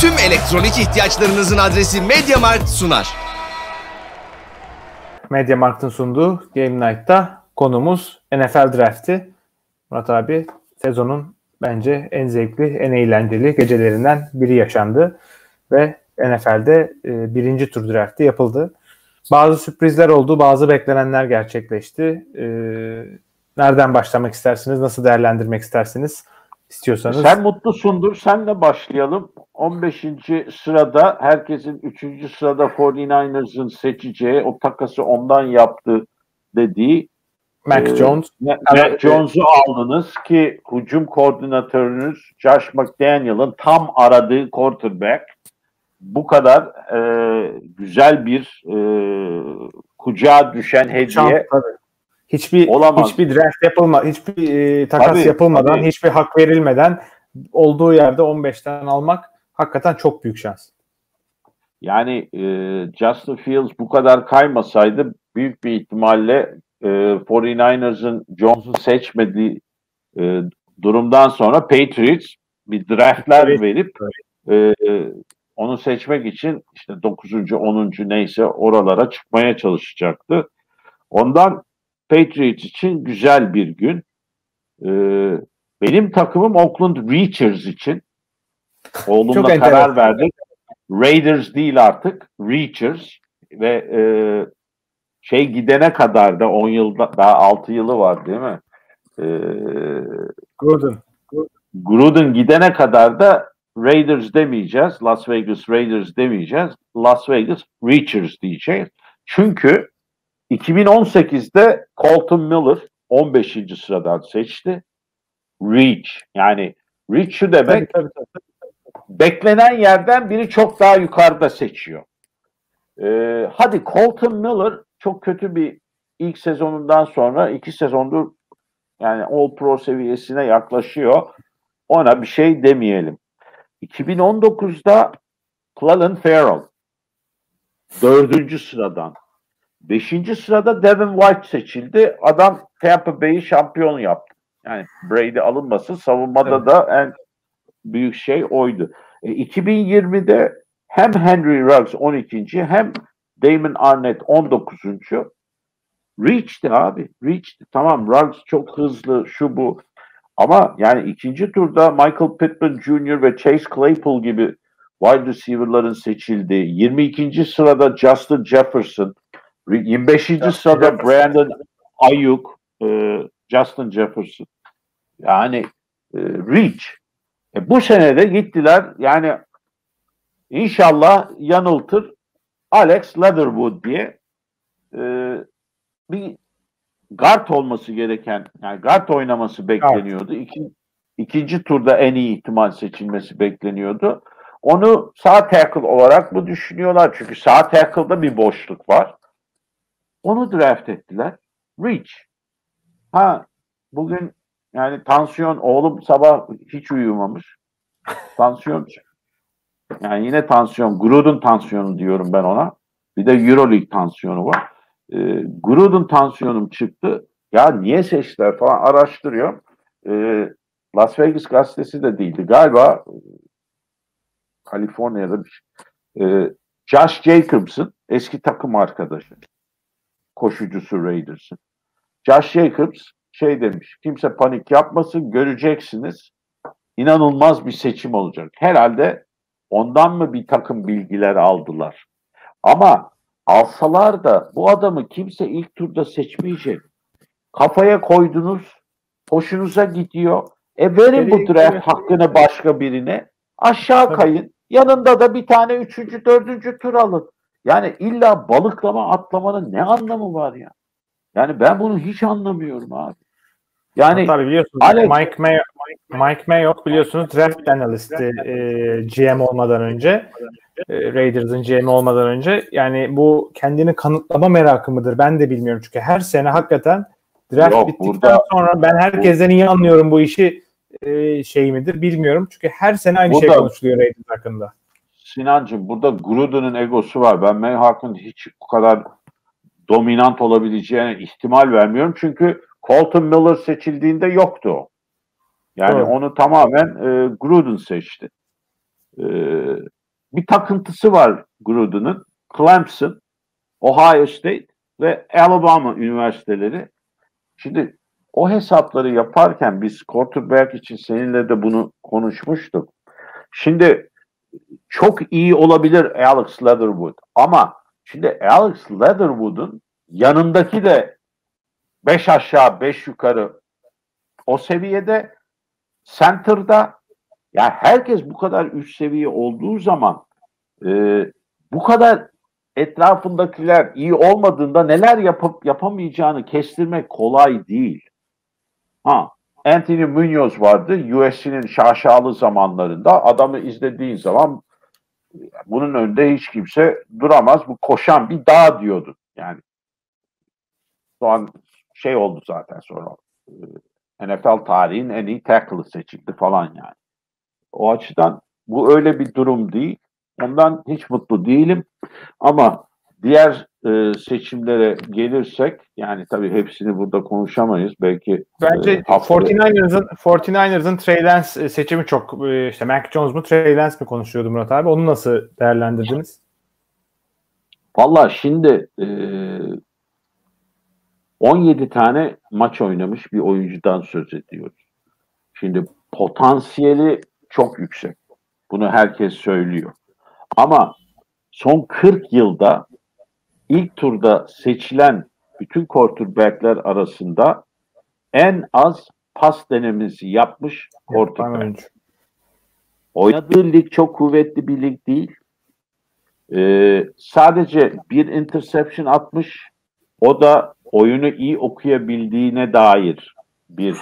tüm elektronik ihtiyaçlarınızın adresi MediaMarkt sunar. MediaMarkt'ın sunduğu Game Night'ta konumuz NFL Draft'i. Murat abi sezonun bence en zevkli, en eğlenceli gecelerinden biri yaşandı. Ve NFL'de e, birinci tur draftı yapıldı. Bazı sürprizler oldu, bazı beklenenler gerçekleşti. E, nereden başlamak istersiniz, nasıl değerlendirmek istersiniz istiyorsanız. Sen mutlusundur, senle başlayalım. 15. sırada herkesin 3. sırada 49ers'ın seçeceği, o takası ondan yaptı dediği Mac e, Jones. Mac Jones'u aldınız ki hücum koordinatörünüz Josh McDaniel'ın tam aradığı quarterback bu kadar e, güzel bir e, kucağa düşen hediye Şans, hiçbir olamaz. hiçbir draft yapılma, hiçbir e, takas tabii, yapılmadan, tabii. hiçbir hak verilmeden olduğu yerde 15'ten almak hakikaten çok büyük şans. Yani e, Justin Fields bu kadar kaymasaydı büyük bir ihtimalle e, 49ers'ın Jones'u seçmediği e, durumdan sonra Patriots bir draftler evet. verip e, onu seçmek için işte 9. 10. neyse oralara çıkmaya çalışacaktı. Ondan Patriots için güzel bir gün. Ee, benim takımım Oakland Reachers için. Oğlumla karar verdik. Raiders değil artık. Reachers ve e, şey gidene kadar da 10 yılda daha 6 yılı var değil mi? Ee, Gruden. Gruden gidene kadar da Raiders demeyeceğiz. Las Vegas Raiders demeyeceğiz. Las Vegas Reachers diyeceğiz. Çünkü 2018'de Colton Miller 15. sıradan seçti. Reach yani reach şu demek tabii, tabii, tabii. beklenen yerden biri çok daha yukarıda seçiyor. Ee, hadi Colton Miller çok kötü bir ilk sezonundan sonra iki sezondur yani All Pro seviyesine yaklaşıyor. Ona bir şey demeyelim. 2019'da Clellan Farrell dördüncü sıradan. Beşinci sırada Devin White seçildi. Adam Tampa Bay'i şampiyon yaptı. Yani Brady alınmasın. Savunmada evet. da en büyük şey oydu. E, 2020'de hem Henry Ruggs 12. hem Damon Arnett 19. Reach'ti abi. Reach'ti. Tamam Ruggs çok hızlı şu bu. Ama yani ikinci turda Michael Pittman Jr. ve Chase Claypool gibi wide receiver'ların seçildiği, 22. sırada Justin Jefferson, 25. Justin sırada. Brandon Ayuk, e, Justin Jefferson. Yani e, Reach. E, bu senede gittiler yani inşallah yanıltır Alex Leatherwood diye e, bir guard olması gereken, yani guard oynaması bekleniyordu. İki, ikinci turda en iyi ihtimal seçilmesi bekleniyordu. Onu sağ tackle olarak mı düşünüyorlar? Çünkü sağ tackle'da bir boşluk var. Onu draft ettiler. Reach. Ha bugün yani tansiyon oğlum sabah hiç uyumamış. Tansiyon yani yine tansiyon. Gruden tansiyonu diyorum ben ona. Bir de Euroleague tansiyonu var e, Gruden tansiyonum çıktı. Ya niye seçtiler falan araştırıyor. E, Las Vegas gazetesi de değildi. Galiba Kaliforniya'da bir şey. E, Josh Jacobs'ın eski takım arkadaşı. Koşucusu Raiders'ın. Josh Jacobs şey demiş. Kimse panik yapmasın göreceksiniz. İnanılmaz bir seçim olacak. Herhalde ondan mı bir takım bilgiler aldılar? Ama alsalar da bu adamı kimse ilk turda seçmeyecek. Kafaya koydunuz, hoşunuza gidiyor. E verin bu draft hakkını başka birine. Aşağı kayın. Yanında da bir tane üçüncü, dördüncü tur alın. Yani illa balıklama atlamanın ne anlamı var ya? Yani ben bunu hiç anlamıyorum abi. Yani Tabii biliyorsunuz Alex, Mike May Mike Mayock biliyorsunuz draft analisti e, GM olmadan önce e, Raiders'ın GM olmadan önce yani bu kendini kanıtlama merakı mıdır ben de bilmiyorum çünkü her sene hakikaten draft Yok, bittikten burada, sonra ben herkesten iyi anlıyorum bu işi e, şey midir bilmiyorum çünkü her sene aynı burada, şey konuşuluyor Raiders hakkında. Sinancım burada Gruden'ın egosu var. Ben Mayhawk'ın hiç bu kadar dominant olabileceğine ihtimal vermiyorum. Çünkü Colton Miller seçildiğinde yoktu o. Yani evet. onu tamamen e, Gruden seçti. E, bir takıntısı var Gruden'ın. Clemson, Ohio State ve Alabama üniversiteleri. Şimdi o hesapları yaparken biz quarterback için seninle de bunu konuşmuştuk. Şimdi çok iyi olabilir Alex Leatherwood ama şimdi Alex Leatherwood'un yanındaki de 5 aşağı 5 yukarı o seviyede center'da ya herkes bu kadar üst seviye olduğu zaman e, bu kadar etrafındakiler iyi olmadığında neler yapıp yapamayacağını kestirmek kolay değil. Ha, Anthony Munoz vardı USC'nin şaşalı zamanlarında. Adamı izlediğin zaman bunun önünde hiç kimse duramaz. Bu koşan bir dağ diyordu. Yani şu an şey oldu zaten sonra. NFL tarihin en iyi tackle'ı seçildi falan yani. O açıdan bu öyle bir durum değil. Ondan hiç mutlu değilim. Ama diğer e, seçimlere gelirsek yani tabii hepsini burada konuşamayız. Belki Bence e, 49ers'ın 49ers'ın Trey Lance e, seçimi çok e, işte Mac Jones mu Trey Lance mi konuşuyordu Murat abi? Onu nasıl değerlendirdiniz? Valla şimdi e, 17 tane maç oynamış bir oyuncudan söz ediyoruz. Şimdi potansiyeli çok yüksek. Bunu herkes söylüyor. Ama son 40 yılda ilk turda seçilen bütün quarterbackler arasında en az pas denemesi yapmış quarterback. Oynadığı lig çok kuvvetli bir lig değil. Ee, sadece bir interception atmış. O da oyunu iyi okuyabildiğine dair bir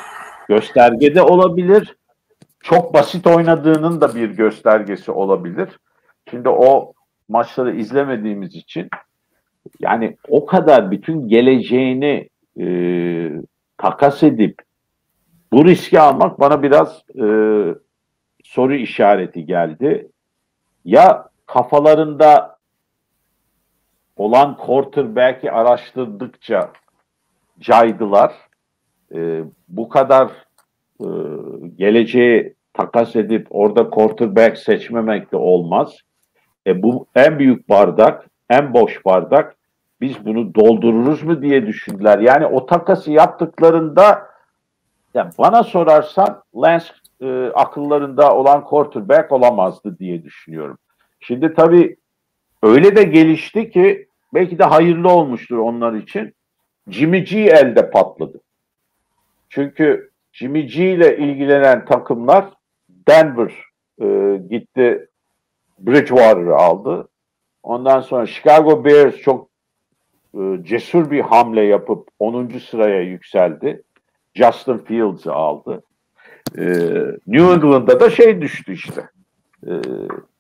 göstergede olabilir. Çok basit oynadığının da bir göstergesi olabilir. Şimdi o maçları izlemediğimiz için yani o kadar bütün geleceğini e, takas edip bu riski almak bana biraz e, soru işareti geldi. Ya kafalarında olan quarterback'i araştırdıkça caydılar. E, bu kadar e, geleceği takas edip orada quarterback seçmemek de olmaz. E, bu en büyük bardak, en boş bardak. Biz bunu doldururuz mu diye düşündüler. Yani o takası yaptıklarında yani bana sorarsan Lance e, akıllarında olan quarterback olamazdı diye düşünüyorum. Şimdi tabii öyle de gelişti ki belki de hayırlı olmuştur onlar için. Jimmy G elde patladı. Çünkü Jimmy G ile ilgilenen takımlar Denver e, gitti Bridgewater'ı aldı. Ondan sonra Chicago Bears çok e, cesur bir hamle yapıp 10. sıraya yükseldi. Justin Fields'ı aldı. E, New England'da da şey düştü işte. E,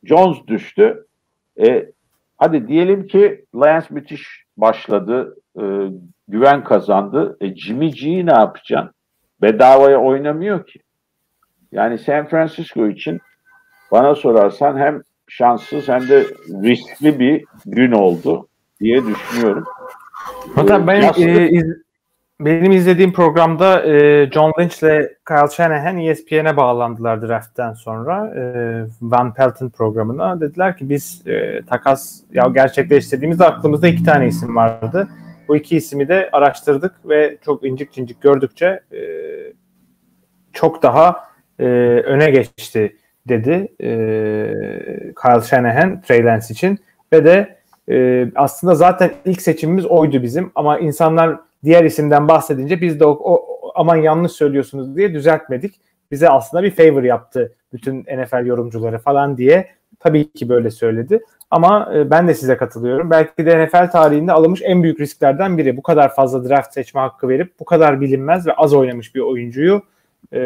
Jones düştü. E, hadi diyelim ki Lance müthiş başladı. E, güven kazandı. E, Jimmy G'yi ne yapacaksın? Bedavaya oynamıyor ki. Yani San Francisco için bana sorarsan hem şanssız hem de riskli bir gün oldu diye düşünüyorum. Hatta ee, benim, e, iz, benim izlediğim programda e, John Lynch ile Kyle Shanahan ESPN'e bağlandılar draft'ten sonra e, Van Pelton programına. Dediler ki biz e, takas ya gerçekleştirdiğimizde aklımızda iki tane isim vardı. Bu iki ismi de araştırdık ve çok incik cincik gördükçe e, çok daha e, öne geçti dedi e, Kyle Shanahan Trey Lance için ve de e, aslında zaten ilk seçimimiz oydu bizim ama insanlar diğer isimden bahsedince biz de o, o aman yanlış söylüyorsunuz diye düzeltmedik. Bize aslında bir favor yaptı bütün NFL yorumcuları falan diye tabii ki böyle söyledi. Ama e, ben de size katılıyorum. Belki de NFL tarihinde alınmış en büyük risklerden biri. Bu kadar fazla draft seçme hakkı verip bu kadar bilinmez ve az oynamış bir oyuncuyu e,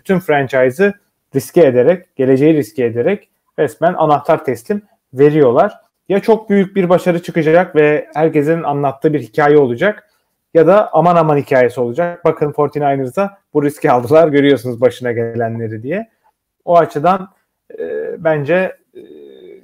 bütün franchise'ı riske ederek, geleceği riske ederek resmen anahtar teslim veriyorlar. Ya çok büyük bir başarı çıkacak ve herkesin anlattığı bir hikaye olacak ya da aman aman hikayesi olacak. Bakın 49ers'a bu riski aldılar görüyorsunuz başına gelenleri diye. O açıdan e, bence e,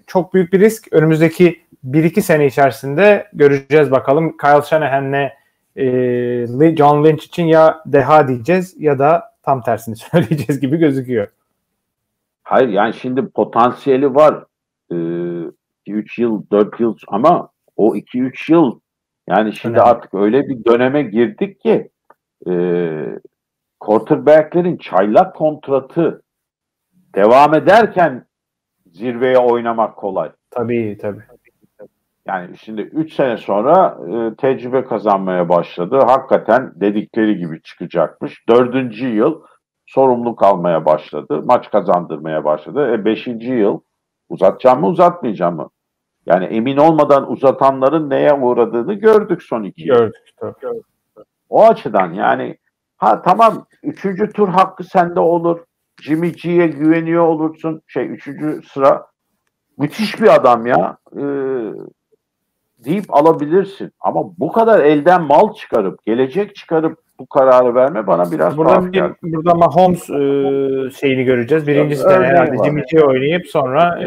çok büyük bir risk. Önümüzdeki 1-2 sene içerisinde göreceğiz bakalım. Kyle Shanahan'le e, John Lynch için ya deha diyeceğiz ya da tam tersini söyleyeceğiz gibi gözüküyor. Hayır yani şimdi potansiyeli var. Ee, 2-3 yıl, 4 yıl ama o 2-3 yıl yani şimdi Önemli. artık öyle bir döneme girdik ki e, quarterbacklerin çaylak kontratı devam ederken zirveye oynamak kolay. Tabii tabii. Yani şimdi 3 sene sonra e, tecrübe kazanmaya başladı. Hakikaten dedikleri gibi çıkacakmış. Dördüncü yıl sorumluluk almaya başladı. Maç kazandırmaya başladı. E, beşinci yıl uzatacağım mı uzatmayacağım mı? Yani emin olmadan uzatanların neye uğradığını gördük son iki yıl. Gördük. Tabii. O açıdan yani ha tamam üçüncü tur hakkı sende olur. Jimmy G'ye güveniyor olursun. Şey üçüncü sıra müthiş bir adam ya. Ee, deyip alabilirsin. Ama bu kadar elden mal çıkarıp gelecek çıkarıp bu kararı verme bana biraz Burada, bir, geldi. burada Mahomes e, şeyini göreceğiz. Birincisi de herhalde. Jimmy G oynayıp sonra e,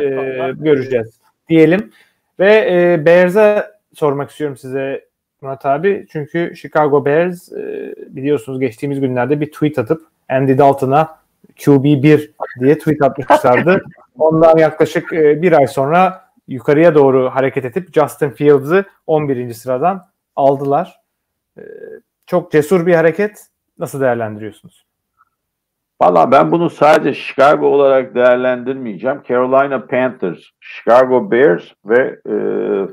göreceğiz diyelim. Ve e, Bears'e sormak istiyorum size Murat abi. Çünkü Chicago Bears e, biliyorsunuz geçtiğimiz günlerde bir tweet atıp Andy Dalton'a QB1 diye tweet atmışlardı. Ondan yaklaşık e, bir ay sonra yukarıya doğru hareket edip Justin Fields'ı 11. sıradan aldılar. E, çok cesur bir hareket. Nasıl değerlendiriyorsunuz? Valla ben bunu sadece Chicago olarak değerlendirmeyeceğim. Carolina Panthers, Chicago Bears ve e,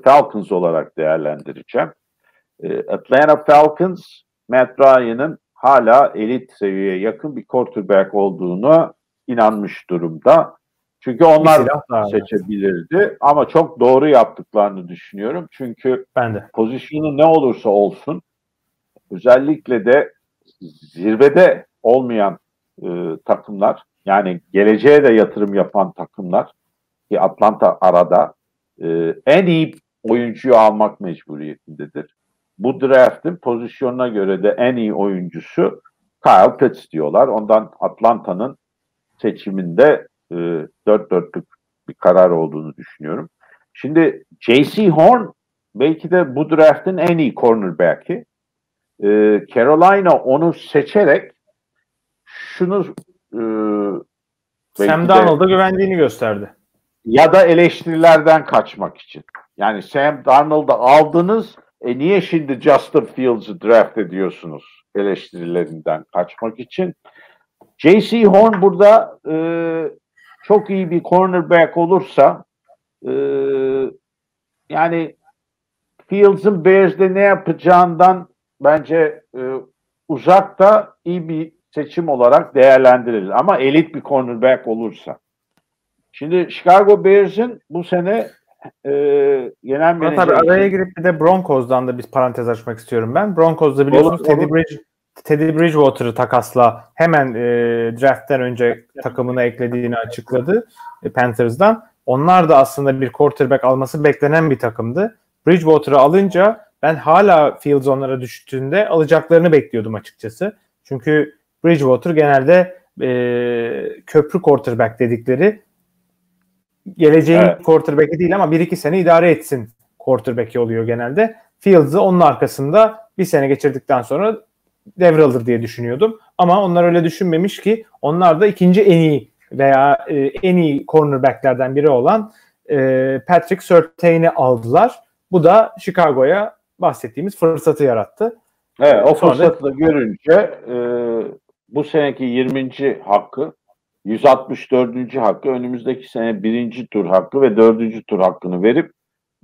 Falcons olarak değerlendireceğim. E, Atlanta Falcons, Matt Ryan'ın hala elit seviyeye yakın bir quarterback olduğunu inanmış durumda. Çünkü onlar seçebilirdi ama çok doğru yaptıklarını düşünüyorum. Çünkü Ben de. pozisyonu ne olursa olsun özellikle de zirvede olmayan e, takımlar yani geleceğe de yatırım yapan takımlar ki Atlanta arada e, en iyi oyuncuyu almak mecburiyetindedir. Bu draft'ın pozisyonuna göre de en iyi oyuncusu Kyle Pitts diyorlar. Ondan Atlanta'nın seçiminde e, dört dörtlük bir karar olduğunu düşünüyorum. Şimdi J.C. Horn belki de bu draft'ın en iyi cornerback'i. E, Carolina onu seçerek şunu e, Sam Darnold'a güvendiğini gösterdi. ya da eleştirilerden kaçmak için. Yani Sam Darnold'u aldınız, e niye şimdi Justin Fields'ı draft ediyorsunuz eleştirilerinden kaçmak için. J.C. Horn burada e, çok iyi bir cornerback olursa e, yani Fields'ın Bears'de ne yapacağından bence e, uzakta iyi bir seçim olarak değerlendirilir. Ama elit bir cornerback olursa. Şimdi Chicago Bears'in bu sene e, genel menajeri araya girip bir de Broncos'dan da bir parantez açmak istiyorum ben. Broncos'da biliyorsunuz Olur, Teddy, olur. Bridge, Teddy Bridgewater'ı takasla hemen e, draft'ten önce takımına eklediğini açıkladı e, Panthers'dan. Onlar da aslında bir quarterback alması beklenen bir takımdı. Bridgewater'ı alınca ben hala Fields onlara düştüğünde alacaklarını bekliyordum açıkçası. Çünkü Bridgewater genelde e, köprü quarterback dedikleri geleceğin Evet. quarterback'i değil ama 1-2 sene idare etsin quarterback'i oluyor genelde. Fields'ı onun arkasında bir sene geçirdikten sonra devralır diye düşünüyordum. Ama onlar öyle düşünmemiş ki onlar da ikinci en iyi veya e, en iyi cornerback'lerden biri olan e, Patrick Surtain'i aldılar. Bu da Chicago'ya bahsettiğimiz fırsatı yarattı. Evet, o Sonra- fırsatı da görünce e, bu seneki 20. hakkı 164. hakkı önümüzdeki sene birinci tur hakkı ve dördüncü tur hakkını verip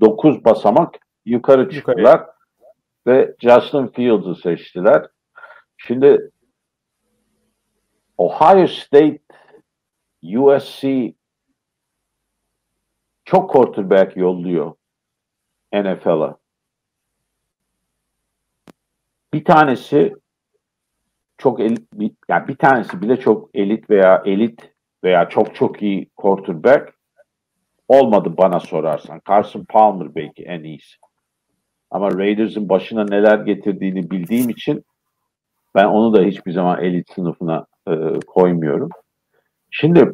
9 basamak yukarı çıktılar ve Justin Fields'ı seçtiler. Şimdi Ohio State, USC çok quarterback yolluyor NFL'a. Bir tanesi çok elit, bir, yani bir tanesi bile çok elit veya elit veya çok çok iyi quarterback olmadı bana sorarsan. Carson Palmer belki en iyisi. Ama Raiders'ın başına neler getirdiğini bildiğim için ben onu da hiçbir zaman elit sınıfına e, koymuyorum. Şimdi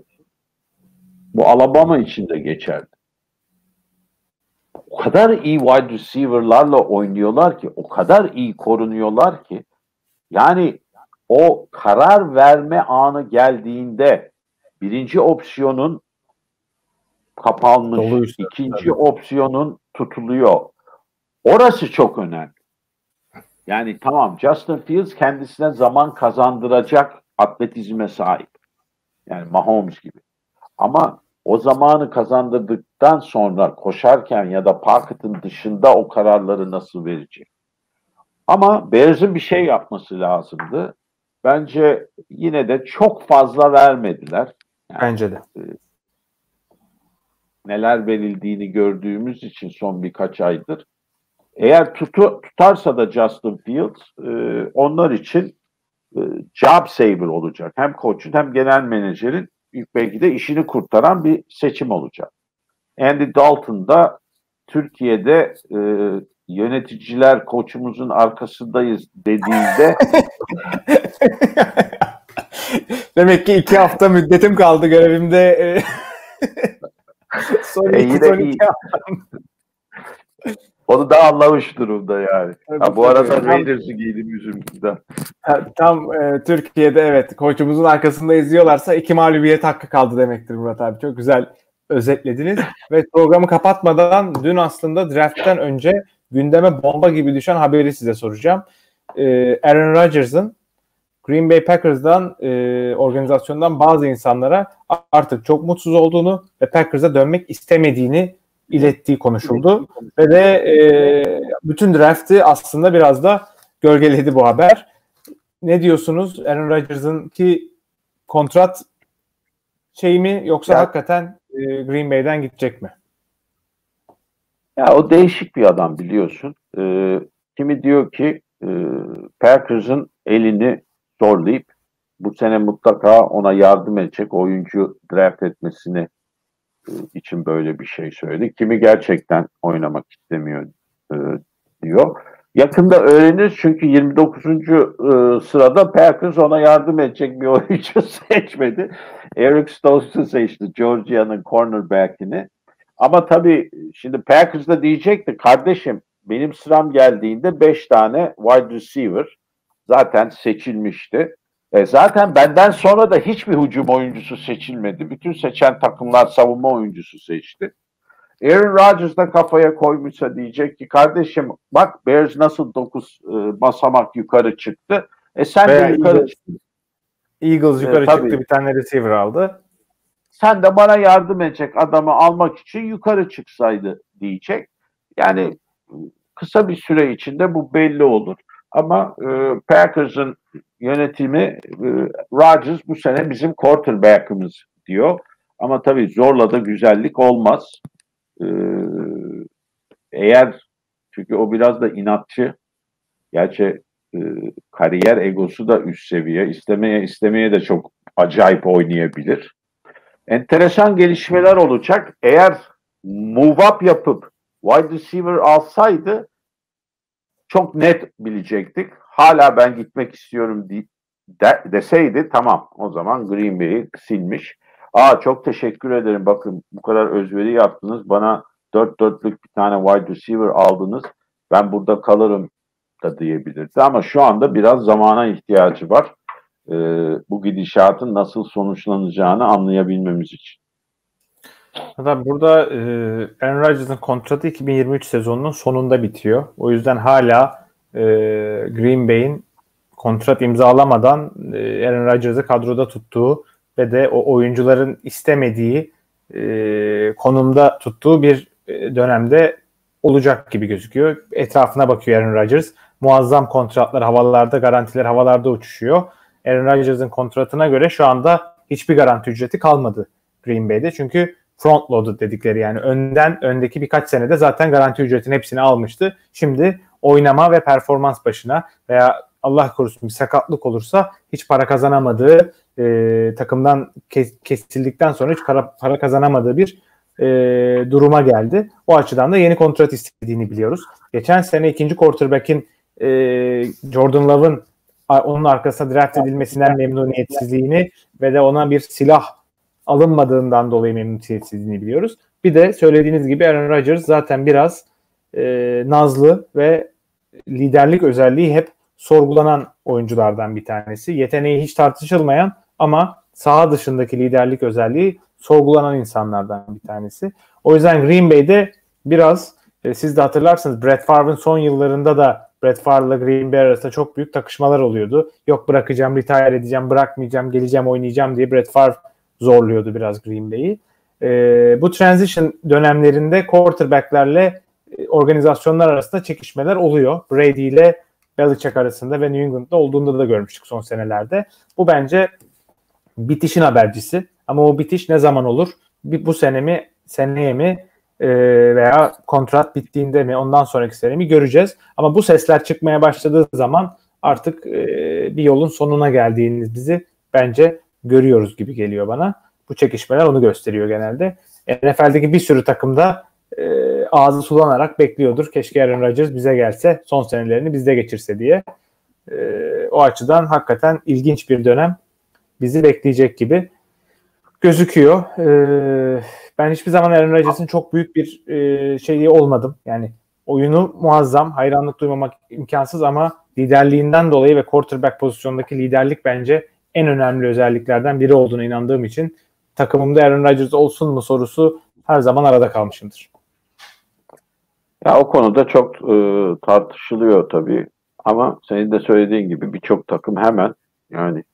bu Alabama için de geçerli. O kadar iyi wide receiver'larla oynuyorlar ki, o kadar iyi korunuyorlar ki yani o karar verme anı geldiğinde birinci opsiyonun kapanmış. Doluysa, İkinci tabii. opsiyonun tutuluyor. Orası çok önemli. Yani tamam Justin Fields kendisine zaman kazandıracak atletizme sahip. Yani Mahomes gibi. Ama o zamanı kazandırdıktan sonra koşarken ya da pocket'ın dışında o kararları nasıl verecek? Ama Bears'ın bir şey yapması lazımdı. Bence yine de çok fazla vermediler. Bence de. Neler verildiğini gördüğümüz için son birkaç aydır. Eğer tutu, tutarsa da Justin Fields e, onlar için e, job saver olacak. Hem koçun hem genel menajerin belki de işini kurtaran bir seçim olacak. Andy Dalton da Türkiye'de e, yöneticiler koçumuzun arkasındayız dediğinde Demek ki iki hafta müddetim kaldı görevimde. Son E, yine iyi. Onu da anlamış durumda yani. Tabii, Ha, bu arada. Raiders'ı giydim yüzümden. Tam e, Türkiye'de evet koçumuzun arkasında izliyorlarsa iki mağlubiyet hakkı kaldı demektir Murat abi. Çok güzel özetlediniz. Ve programı kapatmadan dün aslında draft'ten önce gündeme bomba gibi düşen haberi size soracağım. E, Aaron Rodgers'ın Green Bay Packers'dan e, organizasyondan bazı insanlara artık çok mutsuz olduğunu ve Packers'a dönmek istemediğini ilettiği konuşuldu. Ve de e, bütün draft'ı aslında biraz da gölgeledi bu haber. Ne diyorsunuz? Aaron Rodgers'ın ki kontrat şey mi yoksa Ya- hakikaten e, Green Bay'den gidecek mi? Ya o değişik bir adam biliyorsun. Ee, kimi diyor ki e, Packers'ın elini zorlayıp bu sene mutlaka ona yardım edecek oyuncu draft etmesini için böyle bir şey söyledi. Kimi gerçekten oynamak istemiyor e, diyor. Yakında öğreniriz çünkü 29. e, sırada Packers ona yardım edecek bir oyuncu seçmedi. Eric Stokes'u seçti Georgia'nın cornerback'ini. Ama tabii şimdi Packers da diyecekti kardeşim benim sıram geldiğinde 5 tane wide receiver zaten seçilmişti. E zaten benden sonra da hiçbir hücum oyuncusu seçilmedi. Bütün seçen takımlar savunma oyuncusu seçti. Aaron Rodgers da kafaya koymuşsa diyecek ki kardeşim bak Bears nasıl 9 basamak yukarı çıktı. E sen Veya de yukarı Eagles. Eagles yukarı tabii. çıktı bir tane receiver aldı. sen de bana yardım edecek adamı almak için yukarı çıksaydı diyecek. Yani kısa bir süre içinde bu belli olur. Ama e, Packers'ın yönetimi e, Rodgers bu sene bizim quarterback'ımız diyor. Ama tabii zorla da güzellik olmaz. E, eğer çünkü o biraz da inatçı. Gerçi e, kariyer egosu da üst seviye. İstemeye istemeye de çok acayip oynayabilir enteresan gelişmeler olacak. Eğer move up yapıp wide receiver alsaydı çok net bilecektik. Hala ben gitmek istiyorum de, de- deseydi tamam o zaman Green Bay'i silmiş. Aa çok teşekkür ederim bakın bu kadar özveri yaptınız bana dört dörtlük bir tane wide receiver aldınız ben burada kalırım da diyebilirdi ama şu anda biraz zamana ihtiyacı var e, bu gidişatın nasıl sonuçlanacağını anlayabilmemiz için. Hatta burada e, Aaron Rodgers'ın kontratı 2023 sezonunun sonunda bitiyor. O yüzden hala e, Green Bay'in kontrat imzalamadan e, Aaron Rodgers'ı kadroda tuttuğu ve de o oyuncuların istemediği e, konumda tuttuğu bir e, dönemde olacak gibi gözüküyor. Etrafına bakıyor Aaron Rodgers. Muazzam kontratlar havalarda, garantiler havalarda uçuşuyor. Aaron Rodgers'ın kontratına göre şu anda hiçbir garanti ücreti kalmadı Green Bay'de. Çünkü front loaded dedikleri yani önden öndeki birkaç senede zaten garanti ücretinin hepsini almıştı. Şimdi oynama ve performans başına veya Allah korusun bir sakatlık olursa hiç para kazanamadığı e, takımdan kes- kesildikten sonra hiç para, para kazanamadığı bir e, duruma geldi. O açıdan da yeni kontrat istediğini biliyoruz. Geçen sene ikinci quarterback'in e, Jordan Love'ın onun arkasına draft edilmesinden memnuniyetsizliğini ve de ona bir silah alınmadığından dolayı memnuniyetsizliğini biliyoruz. Bir de söylediğiniz gibi Aaron Rodgers zaten biraz e, nazlı ve liderlik özelliği hep sorgulanan oyunculardan bir tanesi. Yeteneği hiç tartışılmayan ama saha dışındaki liderlik özelliği sorgulanan insanlardan bir tanesi. O yüzden Green Bay'de biraz e, siz de hatırlarsınız Brett Favre'ın son yıllarında da Brett Favre'la Green Bay arasında çok büyük takışmalar oluyordu. Yok bırakacağım, retire edeceğim, bırakmayacağım, geleceğim, oynayacağım diye Brett Favre zorluyordu biraz Green Bay'i. E, bu transition dönemlerinde quarterback'lerle e, organizasyonlar arasında çekişmeler oluyor. Brady ile Belichick arasında ve New England'da olduğunda da görmüştük son senelerde. Bu bence bitişin habercisi. Ama o bitiş ne zaman olur? Bir, bu sene mi, seneye mi e, veya kontrat bittiğinde mi ondan sonraki sene mi göreceğiz. Ama bu sesler çıkmaya başladığı zaman artık e, bir yolun sonuna geldiğimizi bence görüyoruz gibi geliyor bana. Bu çekişmeler onu gösteriyor genelde. NFL'deki bir sürü takımda e, ağzı sulanarak bekliyordur. Keşke Aaron Rodgers bize gelse son senelerini bizde geçirse diye. E, o açıdan hakikaten ilginç bir dönem bizi bekleyecek gibi gözüküyor. E, ben hiçbir zaman Aaron Rodgers'ın çok büyük bir e, şeyi olmadım. Yani oyunu muazzam, hayranlık duymamak imkansız ama liderliğinden dolayı ve quarterback pozisyondaki liderlik bence en önemli özelliklerden biri olduğuna inandığım için takımımda Aaron Rodgers olsun mu sorusu her zaman arada kalmışımdır. Ya o konuda çok e, tartışılıyor tabii. Ama senin de söylediğin gibi birçok takım hemen yani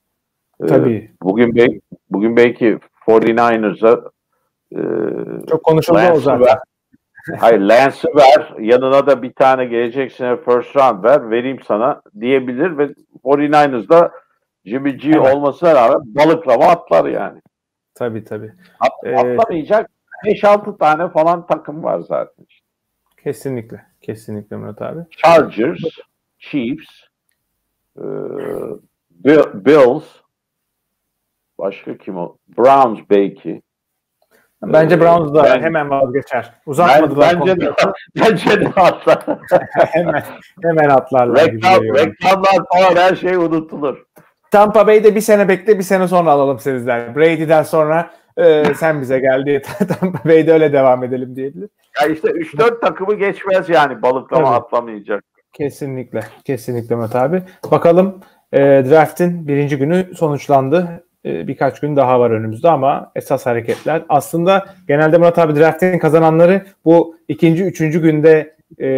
e, Tabii. bugün belki bugün belki 49ers'a e, Çok konuşuldu o Lance'ı zaten. ver. Hayır Lance'ı ver. Yanına da bir tane gelecek sene first round ver. Vereyim sana diyebilir ve 49ers'da Jimmy G Evet. olmasına rağmen balıklama atlar yani. Tabii tabii. At, Ee, atlamayacak 5-6 tane falan takım var zaten. Kesinlikle. Kesinlikle Murat abi. Chargers, Chiefs, e, Bill- Bills, başka kim o? Browns belki. Bence Ee, Browns da ben- hemen vazgeçer. Ben, Uzatmadılar bence de, bence de atlar. hemen, hemen atlarlar Reklam, reklamlar falan her şey unutulur. Tampa Bay'de bir sene bekle bir sene sonra alalım sizden. Brady'den sonra e, sen bize gel diye Tampa Bay'de öyle devam edelim diyebilir. Ya işte 3-4 takımı geçmez yani balıklama Tabii. atlamayacak. Kesinlikle. Kesinlikle Murat abi. Bakalım e, draft'in birinci günü sonuçlandı. E, birkaç gün daha var önümüzde ama esas hareketler. Aslında genelde Murat abi draft'in kazananları bu ikinci, üçüncü günde e,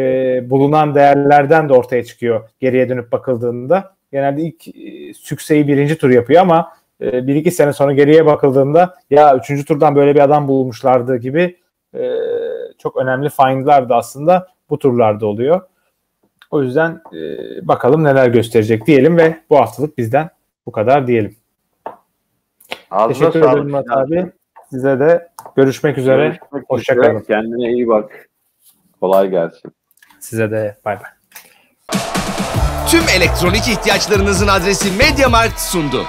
bulunan değerlerden de ortaya çıkıyor geriye dönüp bakıldığında. Genelde ilk e, sükseyi birinci tur yapıyor ama e, bir iki sene sonra geriye bakıldığında ya üçüncü turdan böyle bir adam bulmuşlardı gibi e, çok önemli find'lar da aslında bu turlarda oluyor. O yüzden e, bakalım neler gösterecek diyelim ve bu haftalık bizden bu kadar diyelim. Ağzına Teşekkür ederim Murat abi. Size de görüşmek üzere. Görüşmek Hoşça üzere. kalın. Kendine iyi bak. Kolay gelsin. Size de bay bay. Tüm elektronik ihtiyaçlarınızın adresi MediaMarkt sundu.